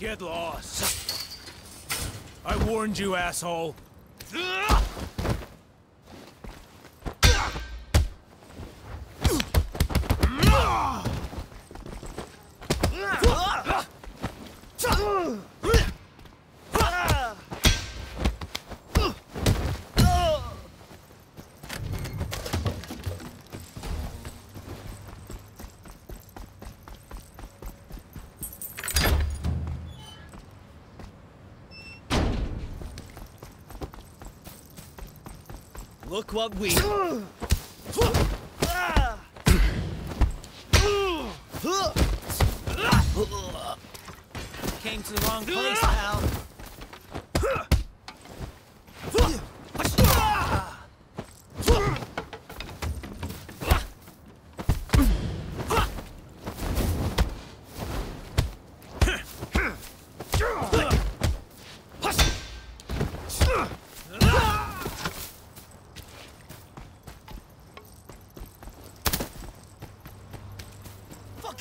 Get lost. I warned you, asshole. Look what we... Came to the wrong place, pal.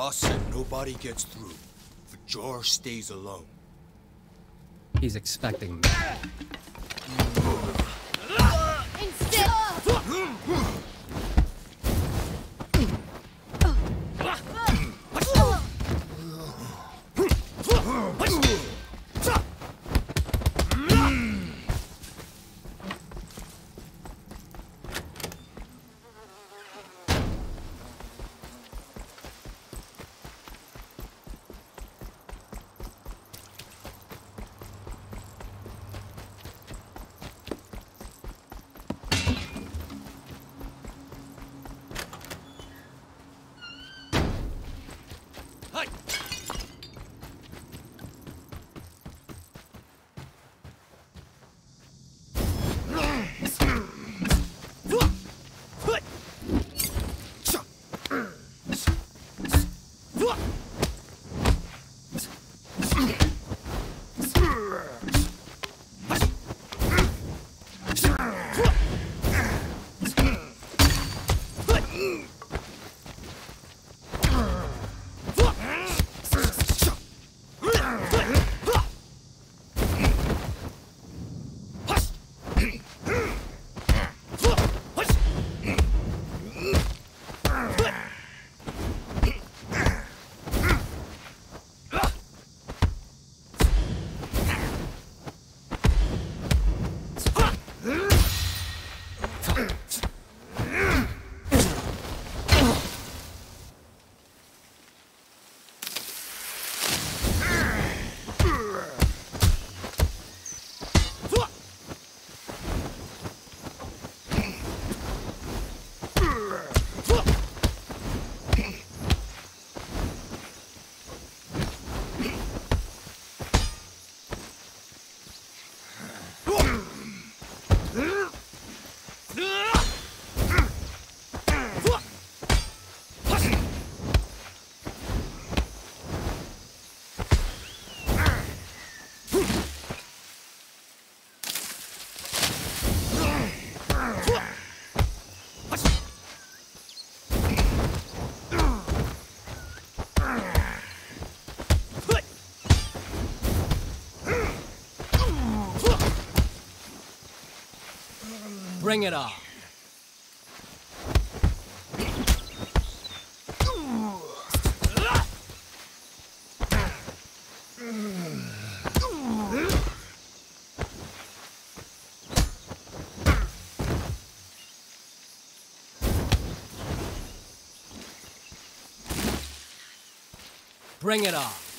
Boss said nobody gets through. George stays alone. He's expecting me. Mm-hmm. Bring it on. Bring it on.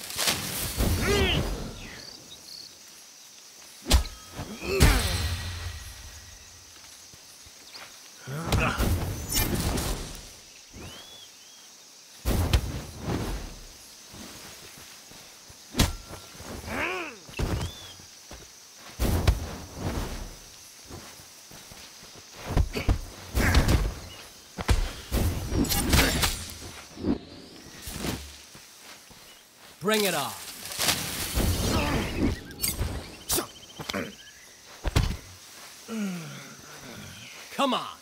Bring it on. Come on.